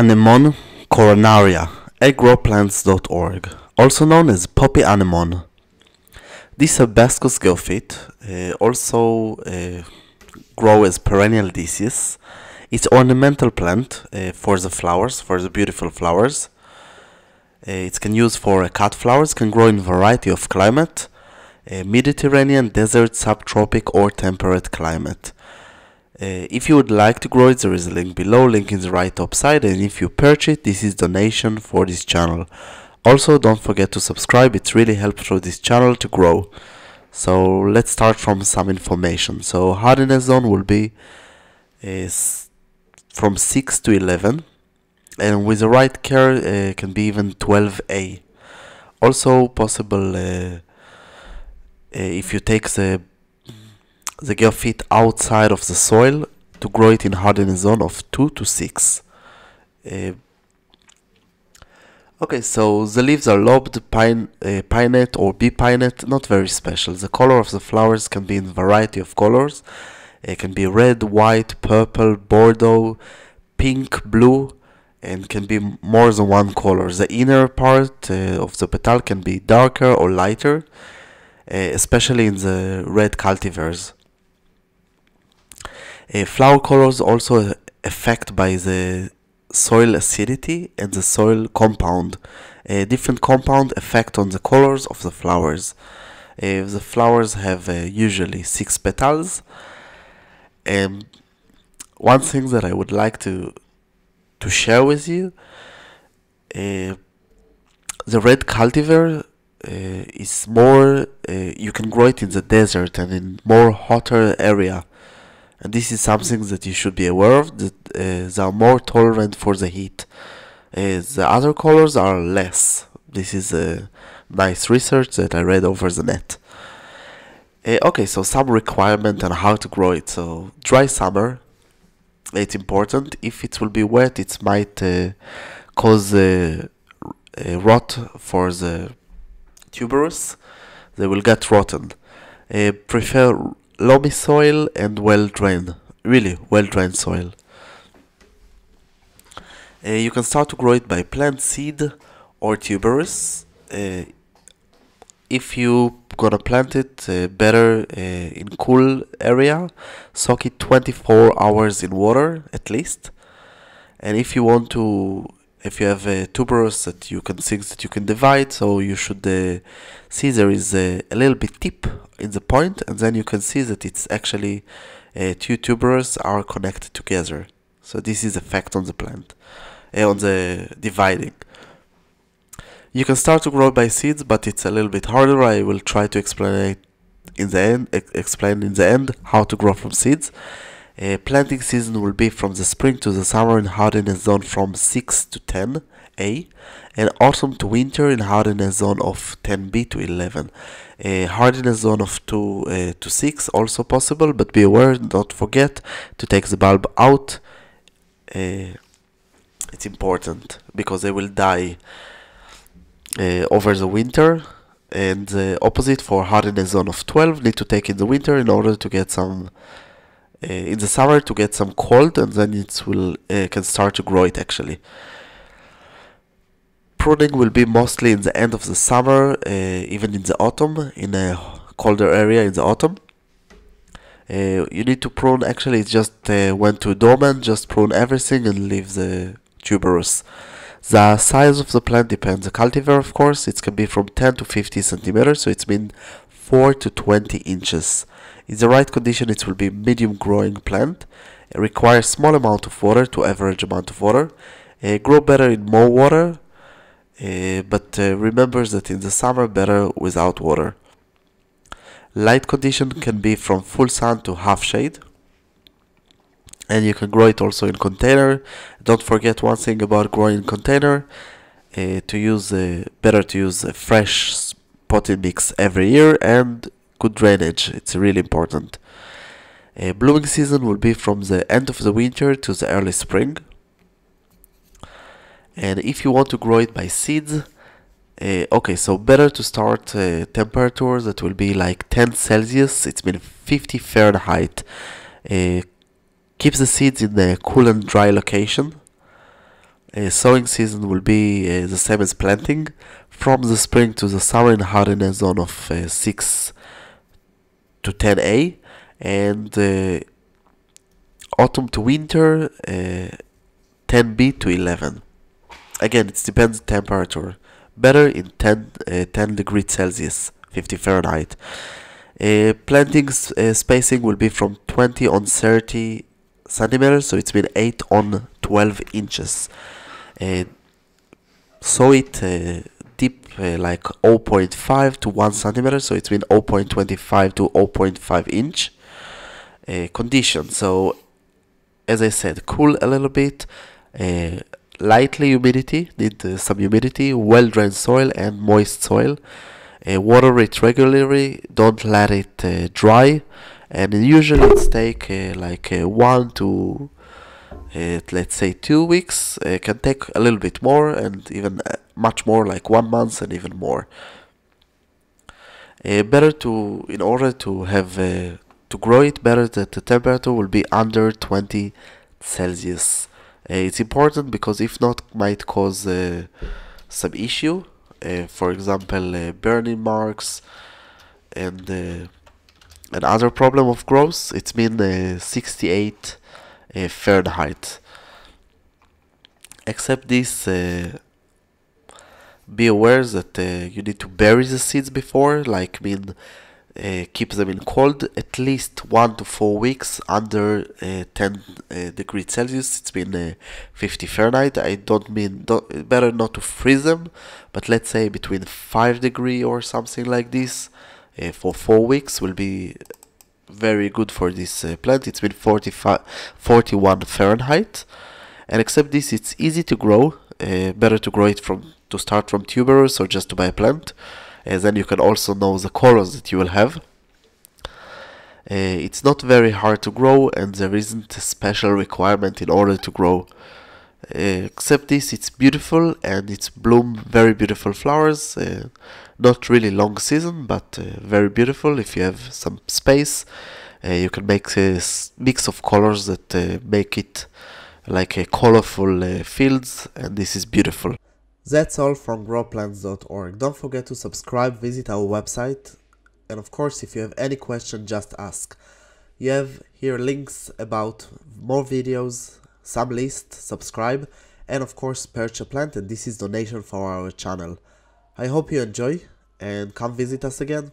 Anemone coronaria, agroplants.org, also known as poppy anemone. This hibiscus geophyte uh, also uh, grow as perennial disease. It's ornamental plant uh, for the flowers, for the beautiful flowers. Uh, it can use for cut flowers, can grow in variety of climate, Mediterranean, desert, subtropic or temperate climate. Uh, if you would like to grow it, there is a link below, link in the right top side, and if you purchase it, this is donation for this channel. Also, don't forget to subscribe, it really helps for this channel to grow. So let's start from some information. So hardiness zone will be is from 6 to 11, and with the right care uh, can be even 12A. Also possible uh, uh, if you take the the geophyte outside of the soil to grow it in hardiness zone of 2 to 6. Uh, okay, so the leaves are lobed, pinnate, uh, or bipinnate, not very special. The color of the flowers can be in variety of colors. It can be red, white, purple, bordeaux, pink, blue, and can be more than one color. The inner part uh, of the petal can be darker or lighter, uh, especially in the red cultivars. Uh, flower colors also affect by the soil acidity and the soil compound. A different compound effect on the colors of the flowers. Uh, the flowers have uh, usually six petals. And one thing that I would like to to share with you, uh, the red cultivar uh, is more. Uh, you can grow it in the desert and in more hotter area and this is something that you should be aware of that uh, they are more tolerant for the heat. Uh, the other colors are less. This is a nice research that i read over the net. Uh, okay so some requirement on how to grow it. So dry summer it's important. If it will be wet it might uh, cause a rot for the tuberous. They will get rotten. Uh, prefer loamy soil and well drained really well drained soil. Uh, you can start to grow it by plant seed or tuberous. Uh, if you gonna plant it uh, better uh, in cool area soak it 24 hours in water at least. And if you want to if you have a tuberous that you can think that you can divide so you should uh, see there is a, a, little bit tip in the point and then you can see that it's actually uh, two tubers are connected together. So this is effect on the plant uh, on the dividing. You can start to grow by seeds but it's a little bit harder. I will try to explain in the end explain in the end how to grow from seeds. Uh, planting season will be from the spring to the summer in hardiness zone from 6 to 10 A and autumn to winter in hardiness zone of 10B to 11. A hardiness zone of 2 uh, to 6 also possible but be aware don't forget to take the bulb out. Uh, it's important because they will die over the winter and the opposite for hardiness zone of 12 need to take in the winter in order to get some in the summer to get some cold and then it will can start to grow it actually pruning will be mostly in the end of the summer uh, even in the autumn in a colder area in the autumn uh, you need to prune actually it's just uh, when to dormant just prune everything and leave the tuberous the size of the plant depends the cultivar of course it can be from 10 to 50 centimeters so it's been 4 to 20 inches in the right condition it will be medium growing plant. It requires small amount of water to average amount of water. Uh, grow better in more water, uh, but uh, remember that in the summer better without water. Light condition can be from full sun to half shade. And you can grow it also in container. Don't forget one thing about growing in container. Uh, to use uh, better to use a fresh potting mix every year and good drainage it's really important blooming season will be from the end of the winter to the early spring and if you want to grow it by seeds uh, okay so better to start uh, temperatures that will be like 10 celsius. It's been 50 fahrenheit. Uh, keep the seeds in a cool and dry location. Sowing season will be the same as planting, from the spring to the summer in hardiness zone of uh, 6 to 10A, and autumn to winter 10B to 11. Again, it depends temperature. Better in 10, 10 degrees Celsius, 50 Fahrenheit. Uh, planting uh, spacing will be from 20 on 30 centimeters, so it's been 8 on 12 inches. Uh, sow it uh, deep uh, like 0.5 to 1 centimeter, so it's been 0.25 to 0.5 inch. Uh, condition, so as I said, cool a little bit, lightly humidity, need some humidity, well drained soil and moist soil. Uh, water it regularly, don't let it uh, dry, and usually it's take uh, like uh, one to uh, let's say two weeks. It can take a little bit more, and even uh, much more, like one month and even more. better to, in order to have to grow it better, that the temperature will be under 20 Celsius. It's important because if not, might cause some issue. Uh, for example uh, burning marks and uh, another problem of growth. It's been 68 Fahrenheit. Except this be aware that uh, you need to bury the seeds before, like mean uh, keep them in cold at least one to four weeks under uh, 10 uh, degrees Celsius. It's been uh, 50 Fahrenheit. I don't mean don't, better not to freeze them, but let's say between 5 degree or something like this uh, for four weeks will be very good for this uh, plant. It's been 45, 41 Fahrenheit, and except this, it's easy to grow. better to grow it from to start from tuberous or just to buy a plant and then you can also know the colors that you will have. Uh, it's not very hard to grow and there isn't a special requirement in order to grow. Uh, except this, it's beautiful and it's bloom very beautiful flowers. Uh, not really long season, but uh, very beautiful. If you have some space, uh, you can make a mix of colors that uh, make it like a colorful fields, and this is beautiful. That's all from growplants.org. Don't forget to subscribe, visit our website, and of course, if you have any question, just ask. You have here links about more videos, some list, subscribe, and of course, purchase a plant, and this is donation for our channel. I hope you enjoy, and come visit us again.